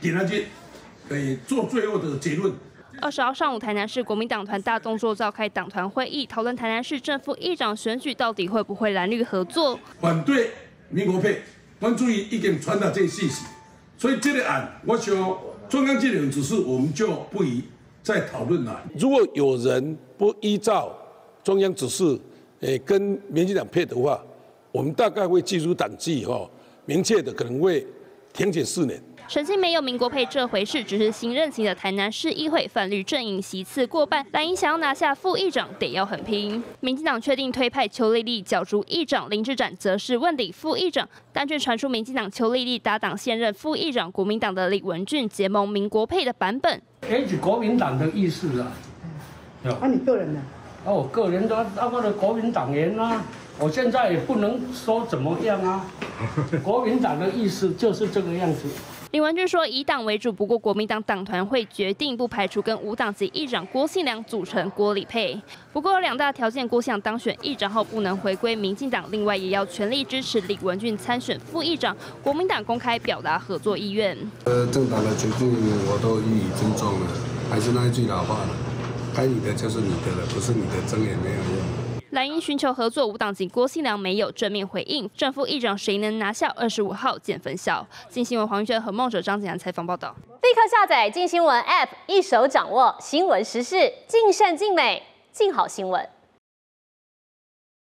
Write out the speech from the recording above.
给他去，诶，做最后的结论。二十号上午，台南市国民党团大动作召开党团会议，讨论台南市政府议长选举到底会不会蓝绿合作。反对民国配，关注于已经传达这信息，所以这个案，我想中央纪律只是我们就不宜再讨论了。如果有人不依照中央指示，诶，跟民进党配的话，我们大概会记入党纪，哈，明确的可能会停减四年。澄清没有民国配这回事，只是新任期的台南市议会泛绿阵营席次过半，蓝营想要拿下副议长得要很拼。民进党确定推派邱丽丽角逐议长，林志展则是问鼎副议长，但却传出民进党邱丽丽搭档现任副议长国民党的李文俊结盟民国配的版本。哎，是国民党的意思啊？啊，你个人呢？啊，我个人的那个的国民党员啊，我现在也不能说怎么样啊。国民党的意思就是这个样子。李文俊说，以党为主，不过国民党党团会决定，不排除跟无党籍议长郭信良组成郭李配。不过有两大条件，郭信良当选议长后不能回归民进党，另外也要全力支持李文俊参选副议长。国民党公开表达合作意愿。呃，政党的决定我都予以尊重了，还是那一句老话了，该你的就是你的了，不是你的争也没有用。蓝营寻求合作，无党籍郭新良没有正面回应。正副议长谁能拿下？二十五号见分晓。近新闻黄玉娟和梦者张子阳采访报道。立刻下载近新闻 App，一手掌握新闻时事，尽善尽美，尽好新闻。